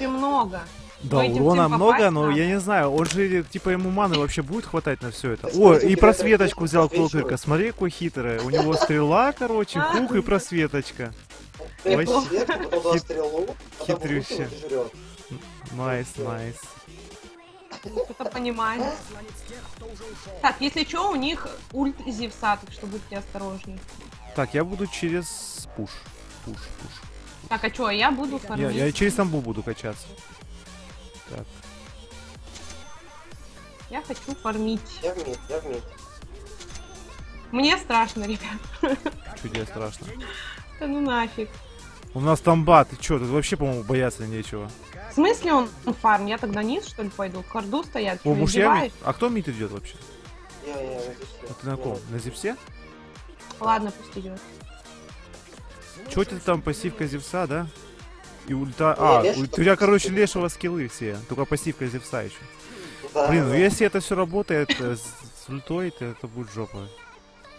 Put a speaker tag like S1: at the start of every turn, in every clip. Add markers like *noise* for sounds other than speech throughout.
S1: принципе, много.
S2: Да,
S1: Но
S2: урона много, но
S1: надо.
S2: я не знаю, он же, типа, ему маны вообще будет хватать на все это. О, и просветочку взял. Клокверка. Смотри, какой хитрый. У него стрела, короче, hook и просветочка. Вообще.
S3: сверху, потом дал
S2: Хит-
S3: стрелу, потом
S2: хитрюще.
S3: бутылку жрет.
S2: Nice, nice.
S1: Кто-то понимает. Так, если что, у них ульт Зевса, так что будьте осторожнее.
S2: Так, я буду через push. Пуш, пуш.
S1: Так, а что, я буду
S2: Я,
S1: фармить?
S2: я через тамбу буду качаться. Так.
S1: Я хочу фармить.
S3: Я в мид, я в мид.
S1: Мне страшно, ребят. *laughs*
S2: Чудес страшно.
S1: Да ну нафиг.
S2: У нас тамба, ты чё, тут вообще, по-моему, бояться нечего.
S1: В смысле он фарм? Я тогда низ, что ли, пойду? К Орду стоять?
S2: О, муж я мид? А кто мид идет вообще?
S3: Я, я, я здесь.
S2: А ты на ком? На зипсе?
S1: Ладно, пусть идет.
S2: Чё ты там, пассивка зевса, да? И ульта...
S3: Не,
S2: А, у тебя, короче, лешего скиллы все. Только пассивка зевса еще.
S3: Да,
S2: Блин, ну
S3: да.
S2: если это все работает э, с, с ультой, то это будет жопа.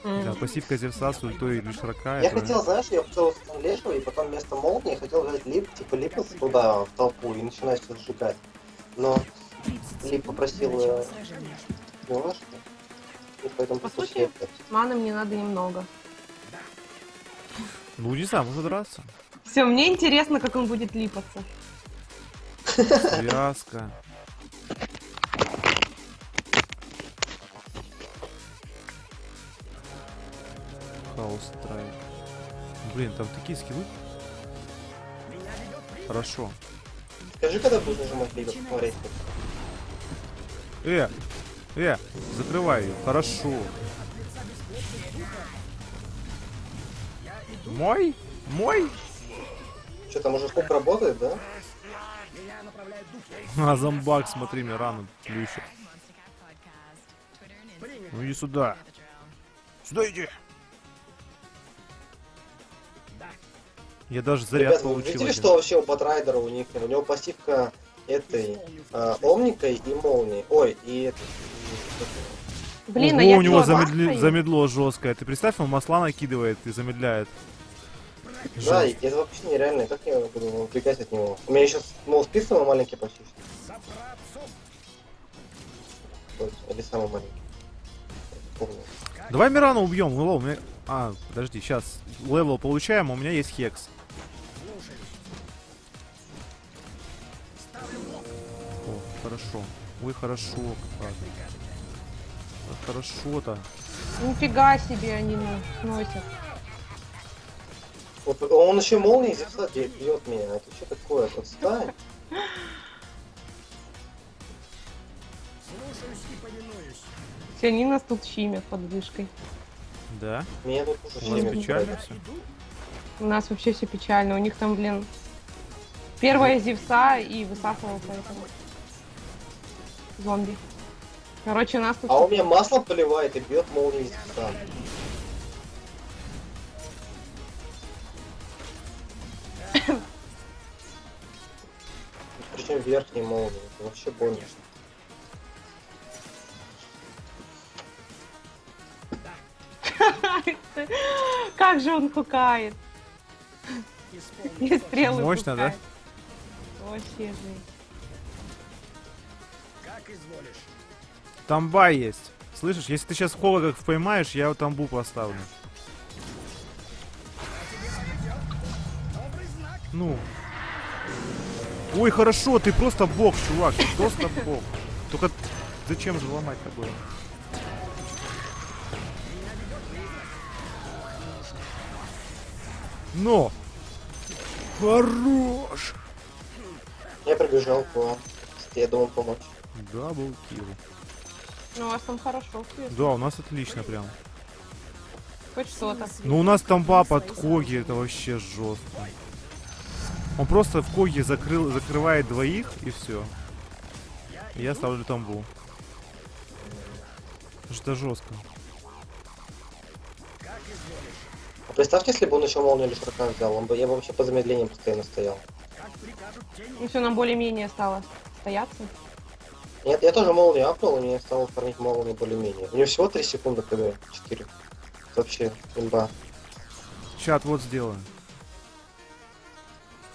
S1: М.
S2: Да, пассивка зевса с ультой или широка.
S3: Я
S2: это-
S3: хотел, знаешь, я хотел с лешего, и потом вместо молнии хотел взять лип, типа липнуться туда, в толпу, и начинать все сжигать. Но Лип попросил э, немножко, и поэтому
S1: По сути. Маны мне надо немного.
S2: Ну, не знаю, можно драться.
S1: Все, мне интересно, как он будет липаться.
S2: Связка. Хаос страйк. Блин, там такие скиллы. Хорошо.
S3: Скажи, когда будешь нажимать либо посмотреть.
S2: Э, э, закрывай ее. Хорошо. Мой? Мой?
S3: Что там уже хук работает, да? *laughs*
S2: А зомбак, смотри, мне рану плющит. Ну иди сюда. Сюда иди. Я даже заряд
S3: Ребята, вы
S2: получил.
S3: видели,
S2: один.
S3: что вообще у Батрайдера у них? У него пассивка этой э, Омникой и Молнии. Ой, и это...
S1: Блин,
S2: Ого,
S1: а я
S2: у него замедли- замедло жесткое. Ты представь, он масла накидывает и замедляет.
S3: Да, это вообще нереально. Как я буду убегать от него? У меня сейчас, ну, спит самый маленький почти. что. Ой, Или самый маленький. Помню.
S2: Давай Мирана убьем. LOL, у меня... А, подожди, сейчас level получаем, а у меня есть hex. О, хорошо. Ой, хорошо. Хорошо-то.
S1: Нифига себе они ну, сносят.
S3: Вот он еще молнией кстати, бьет меня. Это что такое? Отстань.
S1: Все, они нас тут щимят под вышкой.
S2: Да?
S3: Меня тут уже
S2: У нас
S3: щемит.
S2: печально все.
S1: У нас вообще все печально. У них там, блин, первая зевса и высасывал поэтому. Зомби. Короче, нас тут...
S3: А он меня маслом поливает и бьет молнией из верхней молнии. Это вообще больно. *laughs*
S1: Как же он хукает. И стрелы
S2: Мощно, да?
S1: Вообще жесть.
S2: Тамба есть. Слышишь, если ты сейчас холодок поймаешь, я тамбу поставлю. Ну. Ой, хорошо, ты просто бог, чувак, ты просто бог. Только зачем же ломать такое? Но! Хорош!
S3: Я прибежал к вам. Я думал помочь.
S2: Double kill.
S1: Ну, у вас там хорошо. вкусно.
S2: Да, у нас отлично прям.
S1: Хоть что-то.
S2: Ну у нас тамба под Коги, это вообще жестко. Он просто в Коге закрыл, закрывает двоих и все. Я ставлю тамбу. Это жестко.
S3: А представьте, если бы он еще молнию или широка взял, он бы, я бы вообще по замедлениям постоянно стоял.
S1: Ну все, нам более-менее стало стояться.
S3: Нет, я тоже молнию апнул, и мне стало фармить молнию более-менее. У него всего 3 секунды КД, 4. Вообще, имба.
S2: Чат вот сделаем.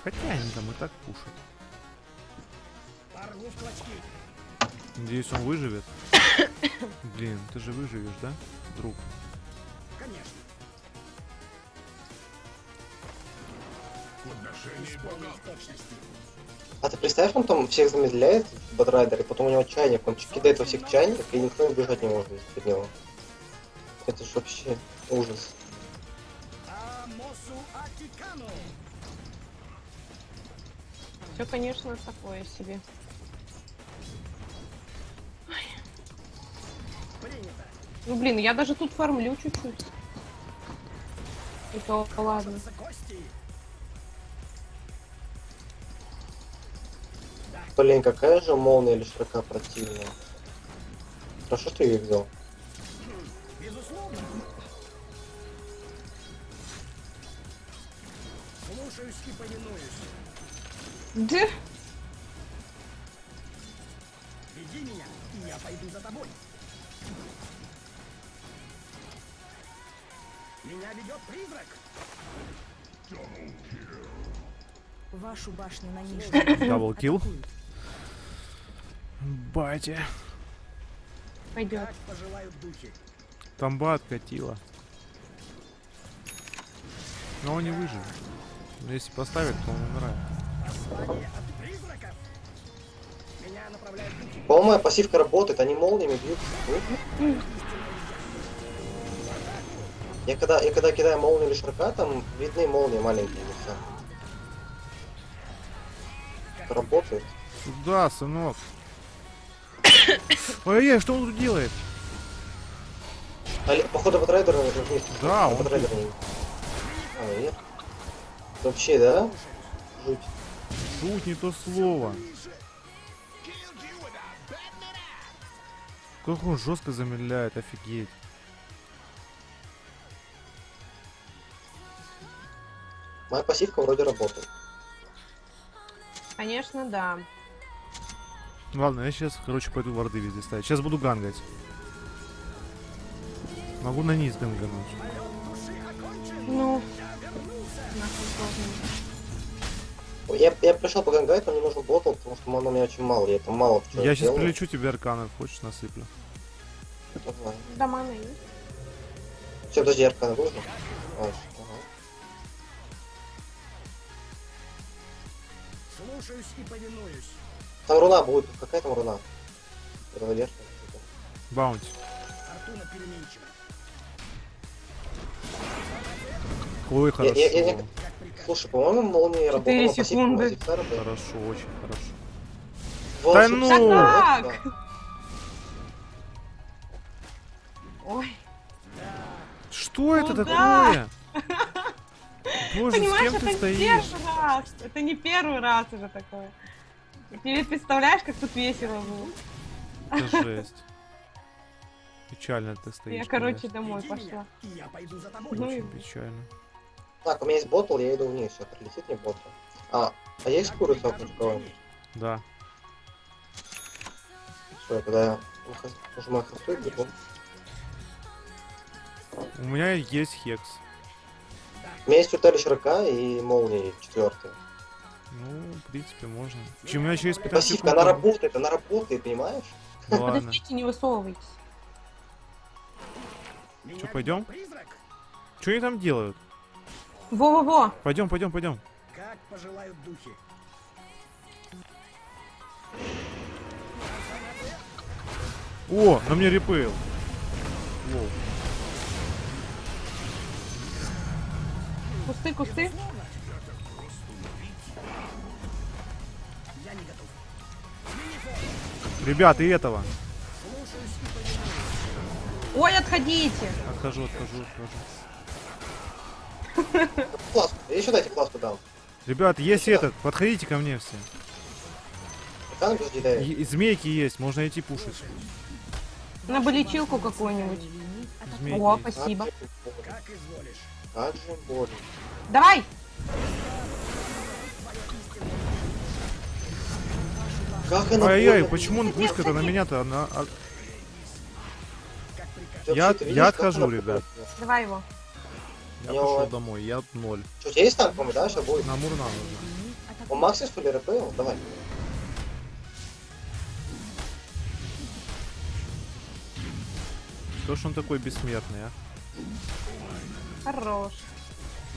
S2: Хотя они там и так пушат. Надеюсь, он выживет. *coughs* Блин, ты же выживешь, да, друг?
S3: А ты представь, он там всех замедляет в Бадрайдере, потом у него чайник, он кидает во всех чайник, и никто не бежать не может из-под него. Это ж вообще ужас.
S1: Все, конечно, такое себе. Ой. Ну блин, я даже тут фармлю чуть-чуть. И то ладно.
S3: Блин, какая же молния или широка противная. Хорошо, что я их взял.
S4: Слушаюсь и повинуюсь.
S1: Да.
S4: Веди меня, и я пойду за тобой. Меня ведет призрак.
S5: Вашу башню на нижнем.
S2: Даблкил. Батя.
S1: Пойдет.
S4: Как пожелают духи.
S2: Тамба откатила. Но он не выживет. Но если поставить, то он умирает.
S3: По-моему, моя пассивка работает, они молниями бьют. Я когда, я когда кидаю молнию или широка, там видны молнии маленькие. Это работает.
S2: Сюда, сынок. Ой-ой, что он тут делает?
S3: А, походу Бадрайдер уже вместе.
S2: Да, он
S3: не- А, нет. Вообще, да? Жуть.
S2: Тут не то слово. Как он жестко замедляет, офигеть.
S3: Моя пассивка вроде работает.
S1: Конечно, да.
S2: Ладно, я сейчас, короче, пойду варды везде ставить. Сейчас буду гангать. Могу на низ гангануть.
S1: Ну. нахуй сложно.
S3: Я, я пришел погангать, но мне нужен ботл, потому что мана у меня очень мало. Я там мало чего
S2: Я сейчас
S3: делаю.
S2: прилечу тебе арканов, хочешь насыплю.
S3: Давай.
S1: Да, мана есть.
S3: Все, подожди, аркана нужно? А, ага.
S4: Слушаюсь и повинуюсь.
S3: Там руна будет. Какая там руна? Первоверхняя. что-то.
S2: Баунти.
S4: Фортуна переменчива.
S2: Ой,
S3: Я- я- я-
S2: хорошо.
S4: Приказ.
S3: Слушай, по-моему, молния работала
S1: секунды.
S2: Хорошо, очень хорошо. Ну!
S1: Да
S3: да.
S1: как? Ой,
S2: Что это
S1: Куда?
S2: такое? *laughs* Боже, с
S1: понимаешь,
S2: кем
S1: это
S2: ты
S1: не
S2: стоишь?
S1: первый раз. Это не первый раз уже такое. Ты представляешь, как тут весело было?
S2: Это жесть. Печально ты стоишь.
S1: Я, короче,
S2: конечно.
S1: домой пошла.
S4: меня, и я пойду за тобой.
S1: Ну и-
S2: Очень печально.
S3: Так, у меня есть ботл, я иду вниз. Все, прилетит мне ботл. А, а есть куры цокнуть кого-нибудь?
S2: Да.
S3: Что, когда я нажимаю хосту и бегу.
S2: У меня есть хекс.
S3: У меня есть утели широка и молнии четвертая.
S2: Ну, в принципе, можно. Чем у меня еще есть 15
S3: Пассивка,
S2: секунд.
S3: она работает, она работает, понимаешь?
S2: Ну Ладно.
S1: Подождите, не высовывайтесь.
S4: Ведет
S2: пойдем?
S4: Призрак.
S2: Что они там делают?
S1: Во-во-во.
S2: Пойдем, пойдем, пойдем.
S4: Как пожелают духи.
S2: О, на мне репейл. Воу.
S1: Кусты, кусты.
S4: Я не готов.
S2: Ребят, и этого.
S1: Ой, отходите.
S2: Отхожу, отхожу, отхожу.
S3: Я еще дайте класску дам.
S2: Ребят, есть этот. Подходите ко мне все. И- змейки есть, можно идти пушить.
S1: На лечилку какую-нибудь. О, спасибо.
S3: Как
S4: изволишь.
S1: Давай!
S3: Как она
S2: Ай-яй, почему он пушка-то на меня-то? Она... а- Я- я отхожу, ребят.
S1: Давай его.
S2: Я
S3: Мне
S2: пошел домой, я ноль.
S3: Что, у тебя есть танк, по-моему, да, сейчас будет?
S2: На Мурна нужно.
S3: Он Максис что ли, РП? Давай.
S2: Что ж он такой бессмертный, а?
S1: Хорош.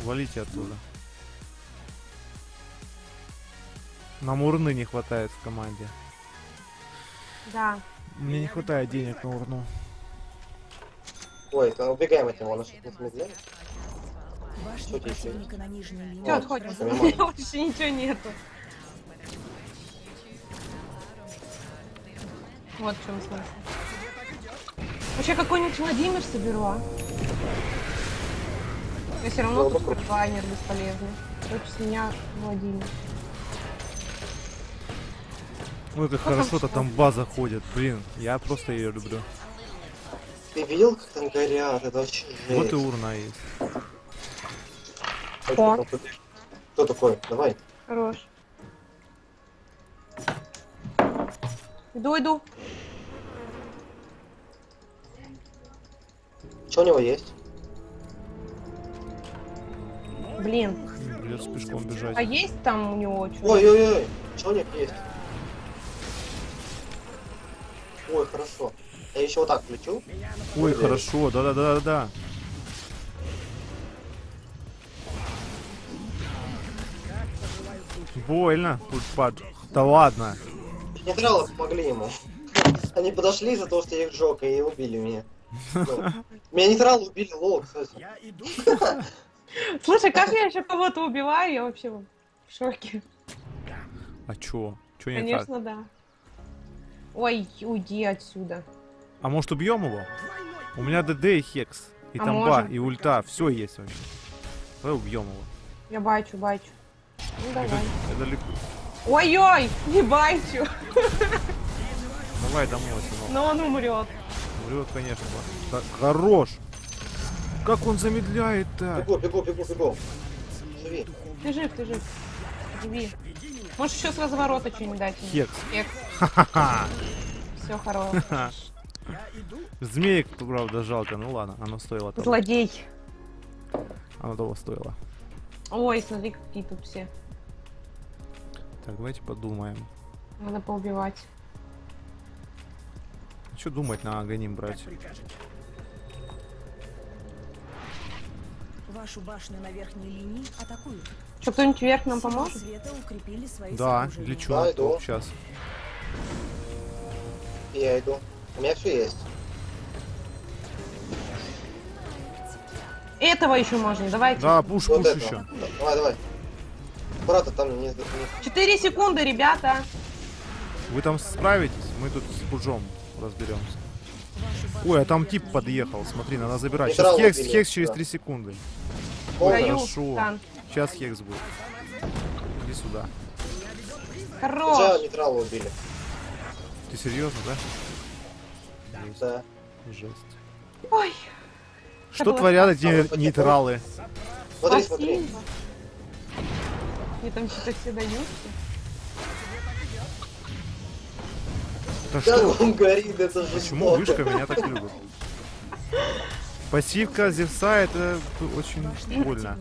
S2: Валите оттуда. Нам урны не хватает в команде.
S1: Да.
S2: Мне не хватает денег на урну.
S3: Ой, то убегаем от него, он нас
S5: медленно.
S3: Что тебе еще
S5: противника на нижней линии.
S1: Все, отходим. *laughs* У меня вообще ничего нету. Вот в чем смысл. Вообще какой-нибудь Владимир соберу, а? Я все равно тут
S3: Глубоко.
S1: баннер бесполезный. Лучше с меня Владимир.
S2: Ой, как
S1: Ну,
S2: хорошо-то
S1: хорошо.
S2: там база ходит. Блин, я просто ее люблю.
S3: Ты видел, как там горят? Это вообще
S2: Вот и
S3: жесть.
S2: урна есть.
S3: Ой, там кто- такой? Давай.
S1: Хорош. Иду, иду.
S3: Что у него есть?
S1: Блин.
S2: Придется пешком бежать.
S1: А есть там у него что?
S3: Ой-ой-ой, что у них есть? Ой, хорошо. Я еще вот так включу.
S2: Ой, хорошо, да-да-да-да-да. Больно, пульпад. Да ладно.
S3: Генералы помогли ему. Они подошли из-за того, что я их сжег и убили меня. Ну, Меня нейтралы убили, лол, кстати.
S4: Я иду. *laughs*
S1: Слушай, как я еще кого-то убиваю? Я вообще в шоке.
S2: А чё? Чё не так?
S1: Конечно, да. Ой, уйди отсюда.
S2: А может убьем его? У меня ДД и Хекс. И
S1: А
S2: тамба,
S1: можем.
S2: и ульта. Все есть вообще. Давай убьем его.
S1: Я бачу, бачу. Ну давай.
S2: Я далеко.
S1: Ой-ой, не бачу.
S2: Давай домой, сынок.
S1: Но он умрет.
S2: Врет, конечно. Да, хорош. Как он замедляет так?
S3: Бегу, бегу, бегу, бегу. Живи.
S1: Ты жив, ты жив. Живи. Можешь еще с разворота что-нибудь дать?
S2: Хекс. Ха-ха.
S1: Все хорошо.
S2: Змеек, правда, жалко. Ну ладно, оно стоило того.
S1: Злодей.
S2: Оно того стоило.
S1: Ой, смотри, какие тут все.
S2: Так, давайте подумаем.
S1: Надо поубивать.
S2: Что думать на агоним брать?
S5: Вашу башню на верхней линии атакуют.
S1: Что, кто-нибудь вверх нам поможет?
S5: света укрепили свои
S2: Да,
S5: сооружения.
S2: лечу
S3: Да,
S2: на
S3: иду.
S2: топ сейчас.
S3: Я иду. У меня все есть.
S1: Этого еще можно, давайте.
S2: Да, пуш,
S3: Вот
S2: пуш
S3: это.
S2: еще.
S3: Да, Давай, давай. Аккуратно там не... не-
S1: Четыре секунды, ребята.
S2: Вы там справитесь? Мы тут с пужом разберемся. Ой, а там тип подъехал. Смотри, надо забирать. Сейчас хекс,
S3: убили,
S2: хекс через
S3: да.
S2: 3 секунды.
S3: Ой,
S1: Даю.
S2: хорошо.
S1: Тан.
S2: Сейчас хекс будет. Иди сюда.
S1: Хорош.
S3: Уже нейтрала убили.
S2: Ты серьезно, да?
S3: Да.
S2: Жесть.
S1: Ой,
S2: Что творят
S3: классно.
S2: эти нейтралы?
S3: Смотри, смотри.
S1: спасибо. Мне там что-то все дают.
S2: Да что?
S3: он горит, это же
S2: Почему вышка меня так любит? Пассивка Зевса это очень больно.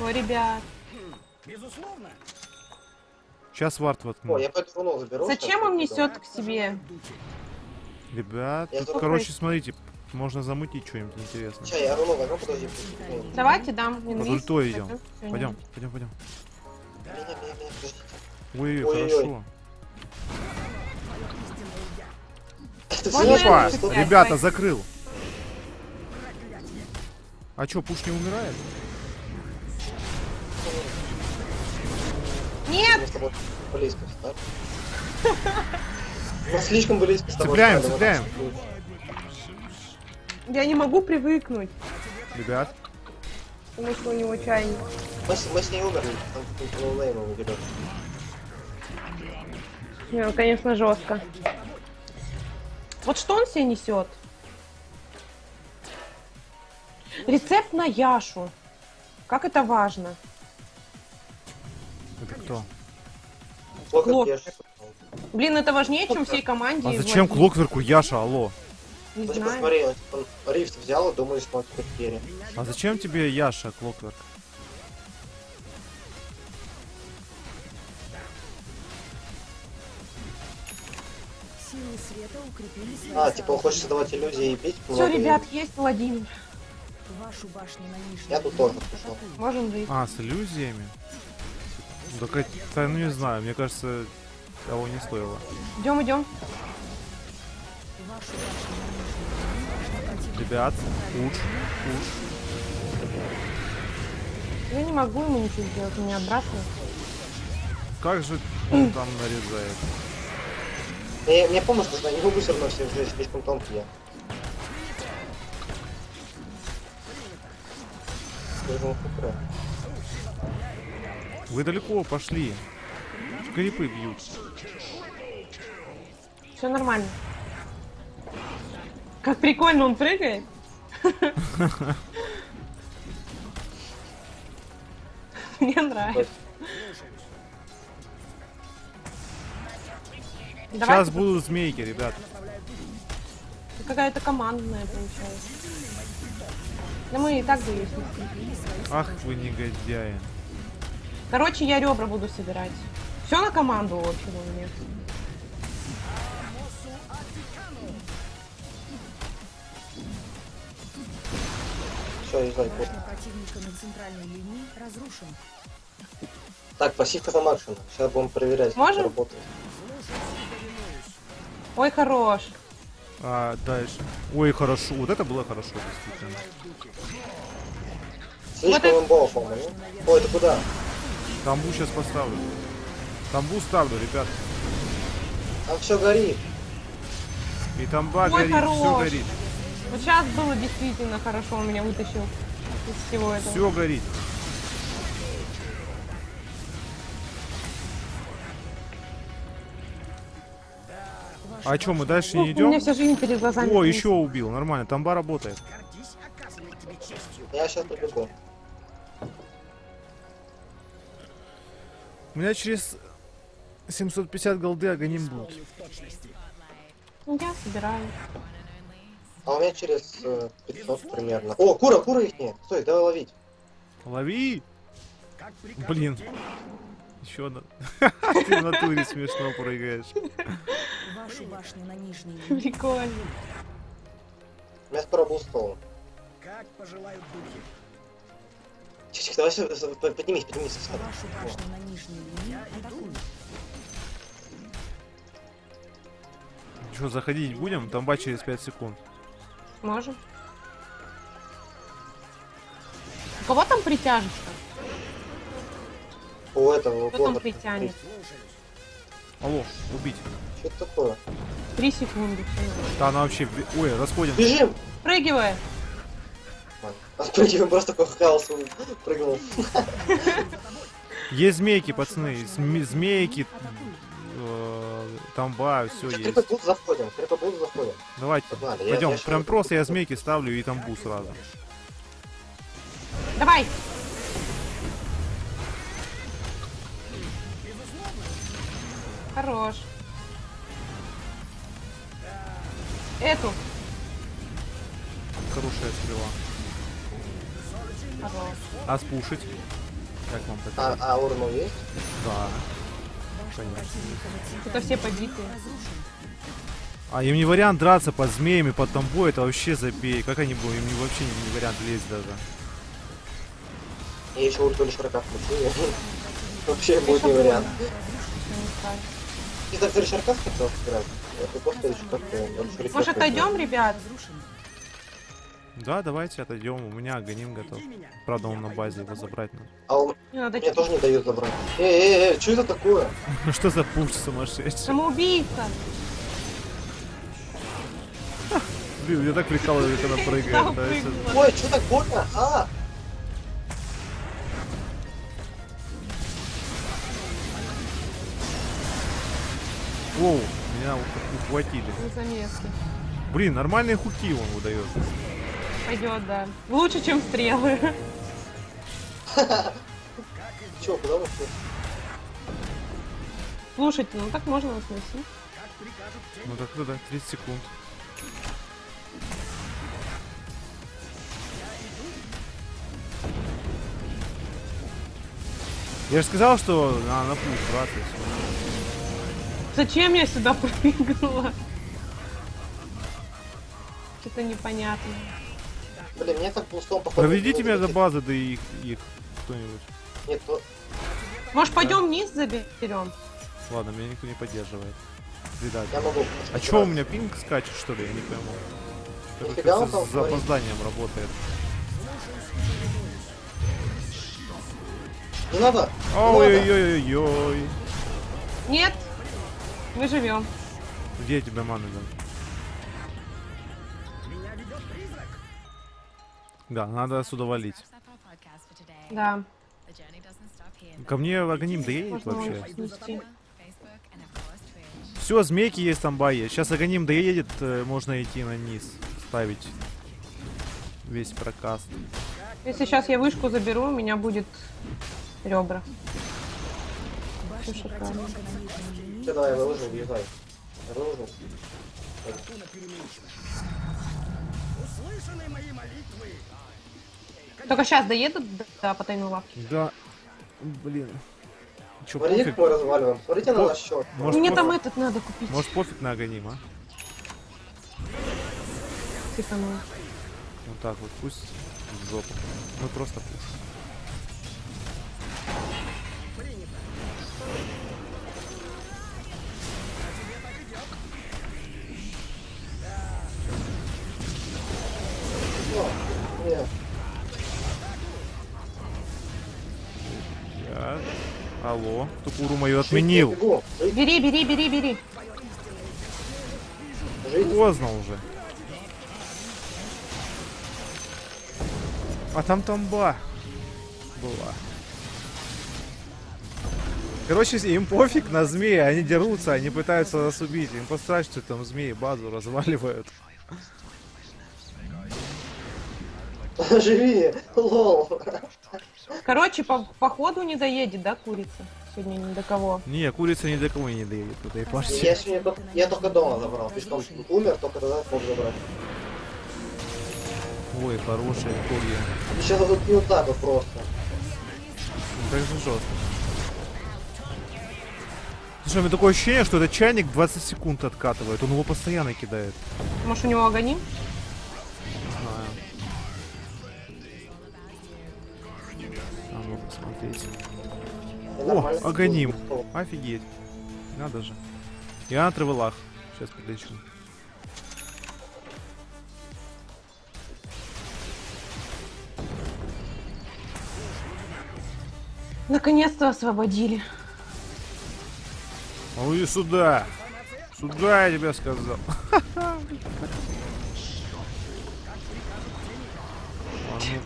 S1: Ой, ребят.
S4: Безусловно.
S2: Сейчас вард воткну.
S3: О, я заберу.
S1: Зачем он несет к себе?
S2: Ребят, тут- короче, смотрите, можно замутить что-нибудь интересное.
S3: Ща, я руну возьму, подожди.
S1: Давайте дам
S2: Под ультой идем. Пойдем, пойдем, пойдем. Ой,
S3: Ой-ой-ой.
S2: хорошо. Опа, ребята, закрыл. А чё, пуш не умирает?
S1: Нет!
S3: Близко встали. Мы *laughs* слишком близко
S2: Цепляем, цепляем.
S1: Я не могу привыкнуть,
S2: Ребят,
S1: потому что у него чайник.
S3: Мы, с- мы с ней умерли, noname его берет.
S1: Не, ну, конечно, жестко. Вот что он себе несет? Рецепт на Яшу. Как это важно?
S2: это кто?
S1: Клок. Блин, это важнее, чем всей команде.
S2: А зачем
S1: Владимира.
S2: Клокверку Яша, алло?
S1: Не
S3: ты
S1: знаю.
S3: посмотри, он, рифт взял и думает, что он теперь пере.
S2: А зачем тебе Яша, Клокверк?
S3: А, типа он хочет создавать иллюзии и бить
S1: Все, ребят, есть Владимир.
S5: Вашу башню на нижней
S3: Я тут тоже пришел.
S1: Можем жить.
S2: А, с иллюзиями? Да, как- ну не знаю, мне кажется, того не стоило.
S1: Идем, идем.
S5: Вашу башню
S2: Ребят, уж, уж.
S1: Я не могу ему ничего сделать, меня отбрасывает.
S2: Как же он там нарезает?
S3: Мне, мне помощь нужна, не могу все равно все уже слишком тонкий я.
S2: Вы далеко пошли. Крипы бьют.
S1: Все нормально. Как прикольно он прыгает. Мне нравится.
S2: Сейчас будут змейки, ребят.
S1: какая-то командная получается. Да мы и так бы.
S2: Ах вы негодяи.
S1: Короче, я ребра буду собирать. Все на команду вообще у меня.
S3: Все, езжай, вот.
S5: Башня противника на центральной линии разрушена.
S3: Так, пассивка за Макшина. Сейчас будем проверять, как
S1: Можем?
S3: это работает.
S1: Ой, хорош.
S2: А дальше. Ой, хорошо. Вот это было хорошо, действительно.
S3: Слишком
S1: это-
S3: имбово, по-моему. Ой, это куда?
S2: Тамбу сейчас поставлю. Тамбу ставлю, ребят.
S3: Там все горит.
S2: И тамба
S1: Ой,
S2: горит, все
S1: хорош.
S2: горит.
S1: Вот сейчас было действительно хорошо, он меня вытащил из всего этого.
S2: Все горит. А что, мы дальше не
S1: у меня
S2: идем?
S1: вся жизнь перед глазами.
S2: О, еще убил. Нормально, тамба работает.
S3: Я сейчас побегу.
S2: У меня через 750 голды агоним будет.
S1: Ну, Я собираю.
S3: А у меня через э, 500 примерно. О, кура, кура их нет. Стой, давай ловить.
S2: Лови! Блин. Еще одна. *laughs* Ты в натуре смешно прыгаешь.
S5: Вашу башню на нижней *laughs* линии
S1: Прикольно.
S3: У меня скоро был стол.
S4: как пожелают духи.
S3: Чичик, давай поднимись, поднимись.
S5: Вашу башню на нижней линии атакуют.
S2: Что, заходить будем? Тамба через 5 секунд.
S1: Можем. У кого там притяжечка?
S3: У этого, у
S1: Кто там притянет?
S2: Алло, убить.
S3: Что это такое?
S1: Три секунды.
S2: Да, она вообще... в- Ой, расходим.
S3: Бежим!
S1: Прыгивай.
S3: Отпрыгиваем, просто такой хаос прыгнул.
S2: Есть змейки, пацаны. Зме- змейки. Тамба, все есть.
S3: крипы заходим, крипы будут заходим.
S2: Давайте.
S3: Погнали. я-
S2: Пойдем.
S3: я
S2: Прям
S3: вот
S2: просто я змейки ставлю и тамбу сразу.
S1: Давай. Хорош. Эту.
S2: Хорошая стрела.
S1: Хорош.
S2: А спушить? Как вам
S3: А,
S2: такое?
S3: а урну есть?
S2: Да. Конечно.
S1: Это все побитые.
S2: А им не вариант драться под змеями, под тамбой, это вообще забей. Как они будут? Им не- вообще не, не вариант лезть даже.
S3: Я еще ульту широка включил. Вообще будет не вариант. Ты так за широка хотел сыграть?
S1: Может, отойдем, ребят?
S2: Да, давайте отойдем. У меня агоним готов. Правда, он на базе, его забрать надо.
S3: А у
S1: Не надо
S3: меня тоже не дают забрать. Эй, эй, эй, что это такое?
S2: Ну *laughs* что за пуш сумасшедший?
S1: Самоубийца. *laughs*
S2: Блин, я так прикалываю, когда
S1: Да,
S2: прыгает. да.
S3: Ой, что так больно? А!
S2: Воу, меня ухватили.
S1: Замески.
S2: Блин, нормальные хуки он выдает.
S1: Пойдет, да. Лучше, чем стрелы.
S3: Че, куда все?
S1: Слушайте, ну так можно
S4: прикажет день.
S2: Ну так, да, да, 30 секунд. Я же сказал, что надо на пуш браться.
S1: Зачем я сюда *laughs* прыгнула? Что-то непонятное.
S3: Блин, мне как пустом походу.
S2: Проведите меня до
S3: будет.
S2: базы, да и их, их кто-нибудь.
S3: Нет, то...
S1: Может, пойдем вниз заберем?
S2: Ладно, меня никто не поддерживает. Видать.
S3: я могу.
S2: А чё у меня пинг скачет, что ли? Я не пойму. Это
S3: Нифига он
S2: как-то
S3: там
S2: с
S3: творит.
S2: запозданием работает.
S3: Не надо! Не надо!
S2: Ой-ой-ой-ой-ой.
S1: Нет. Мы живем.
S2: Где я тебя маны дам? Да, надо отсюда валить.
S1: Да.
S2: Ко мне Агоним доедет вообще?
S1: снести.
S2: Все, змейки есть там баи. Сейчас Агоним доедет, э, можно идти на низ. Ставить весь прокаст.
S1: Если сейчас я вышку заберу, у меня будет ребра.
S3: Все, давай, выложил, въезжай. Выложил.
S4: Услышаны мои молитвы.
S1: Только сейчас доедут до, до потайной лавки.
S2: Да. Блин. Чё,
S3: Смотрите,
S2: пофиг?
S3: как мы разваливаем. Смотрите на
S2: По-
S3: наш счет.
S2: Может,
S1: Мне
S2: пофиг-
S1: там этот надо купить.
S2: Может пофиг на Агоним, а?
S1: Психанул.
S2: Вот так вот, пусть в жопу. Мы просто пусть.
S3: Нет.
S2: Я... Алло, Тукуру мою отменил.
S1: Бери, бери, бери, бери.
S2: Поздно уже. А там тамба была. Короче, им пофиг на змеи, они дерутся, они пытаются нас убить. Им посрать, что там змеи базу разваливают.
S3: Живи, лол.
S1: Короче, по, по ходу не доедет, да, курица? Сегодня ни до кого.
S2: Не, курица ни до кого не доедет в этой
S3: Я,
S2: партии.
S3: сегодня только, я только дома забрал. Пешком умер, только тогда смог забрать.
S2: Ой, хорошие курья.
S3: И сейчас тут не вот так вот просто.
S2: Ну, Как же жестко. Слушай, у меня такое ощущение, что этот чайник 20 секунд откатывает. Он его постоянно кидает.
S1: Может, у него огоним?
S2: Ну посмотреть.
S3: Я
S2: О, агоним. Офигеть. Надо же. Я на травелах. Сейчас подлечу.
S1: Наконец-то освободили.
S2: А иди сюда. Сюда я тебе сказал.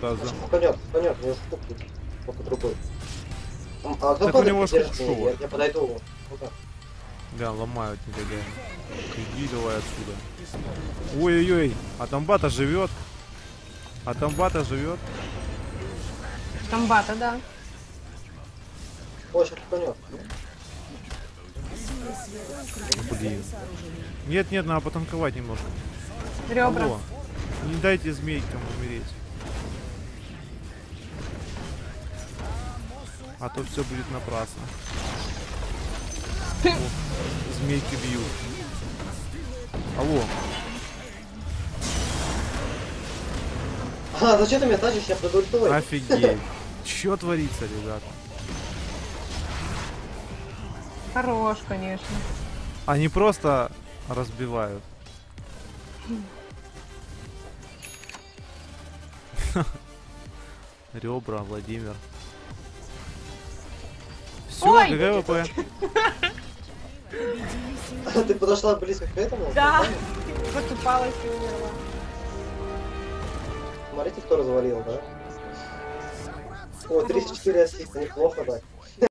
S2: Ну-ка, за-
S3: Пуканет, другой. Там- А кто
S2: Так у него.
S3: Я, я подойду. Ну-ка.
S2: Да, ломают негодяи. Иди давай отсюда. Ой-ой-ой, а там бата живет. А там бата живет.
S1: Комбата, да.
S3: О, сейчас пуканет.
S2: Блин. Нет, нет, надо потанковать немножко.
S1: Ребра.
S2: Алло. Не дайте змейкам умереть. А то все будет напрасно. О, змейки бьют. Алло,
S3: А, зачем ты меня тащишь? Я под ультой.
S2: офигеть. *laughs* Че творится, ребята?
S1: Хорош, конечно.
S2: Они просто разбивают. *laughs* Ребра, Владимир. Все,
S1: Ой!
S2: GG WP.
S3: Ты подошла близко к этому?
S1: Да. Потупалась и умерла.
S3: Смотрите, кто развалил, да? О, 34 ассиста, неплохо так.